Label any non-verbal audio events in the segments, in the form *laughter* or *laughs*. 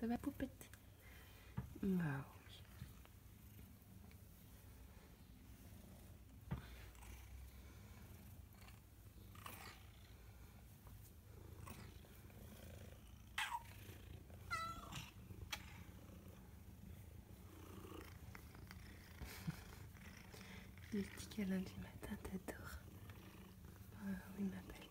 Ça va, poupette oui. Les petits câlins du matin, t'adores. Ah oui, ma belle.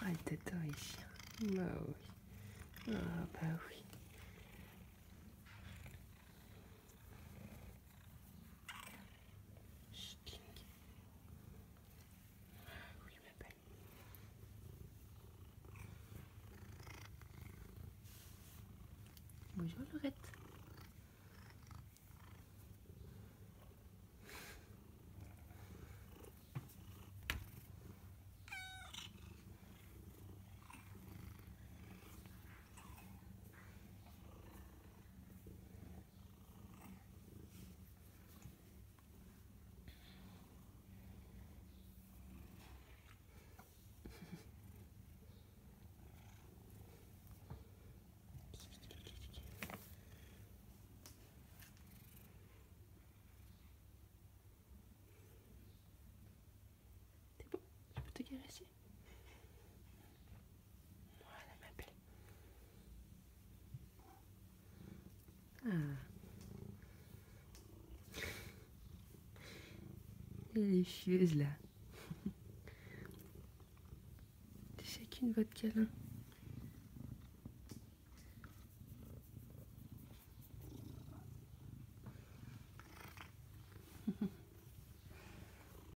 Ah, il t'adore les chiens. Bah oui. Ah, bah oui. Chut, Ah oui, ma belle. Bonjour, Laurette. Chieuse là. *laughs* Chacune votre câlin.